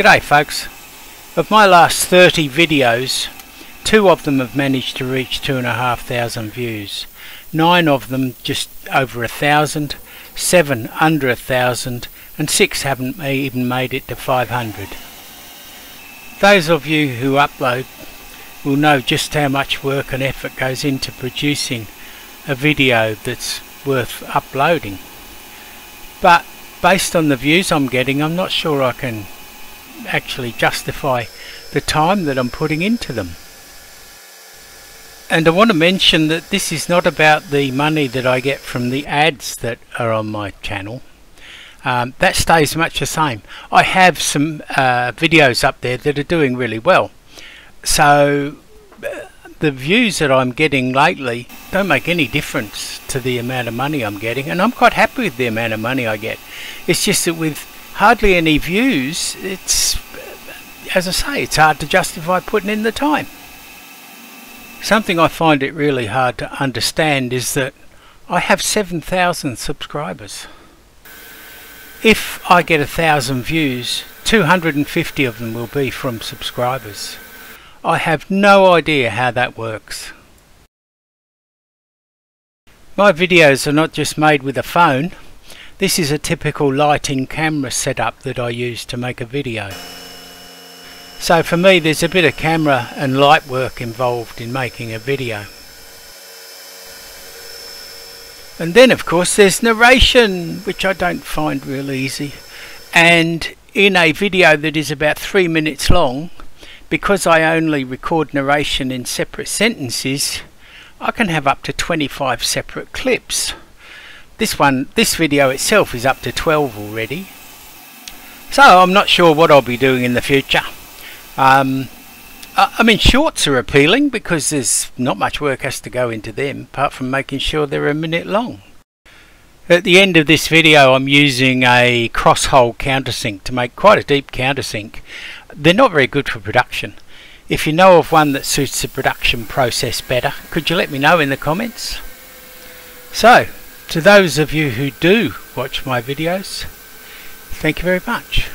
G'day folks. Of my last 30 videos, two of them have managed to reach two and a half thousand views. Nine of them just over a thousand, seven under a thousand, and six haven't even made it to 500. Those of you who upload will know just how much work and effort goes into producing a video that's worth uploading. But based on the views I'm getting, I'm not sure I can actually justify the time that I'm putting into them. And I want to mention that this is not about the money that I get from the ads that are on my channel. Um, that stays much the same. I have some uh, videos up there that are doing really well. So uh, the views that I'm getting lately don't make any difference to the amount of money I'm getting and I'm quite happy with the amount of money I get. It's just that with hardly any views, it's, as I say, it's hard to justify putting in the time. Something I find it really hard to understand is that I have 7,000 subscribers. If I get a thousand views, 250 of them will be from subscribers. I have no idea how that works. My videos are not just made with a phone, this is a typical lighting camera setup that I use to make a video. So for me there's a bit of camera and light work involved in making a video. And then of course there's narration, which I don't find real easy. And in a video that is about three minutes long, because I only record narration in separate sentences, I can have up to 25 separate clips. This one, this video itself is up to 12 already. So I'm not sure what I'll be doing in the future. Um, I mean, shorts are appealing because there's not much work has to go into them apart from making sure they're a minute long. At the end of this video I'm using a cross-hole countersink to make quite a deep countersink. They're not very good for production. If you know of one that suits the production process better, could you let me know in the comments? So, to those of you who do watch my videos, thank you very much.